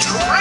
more.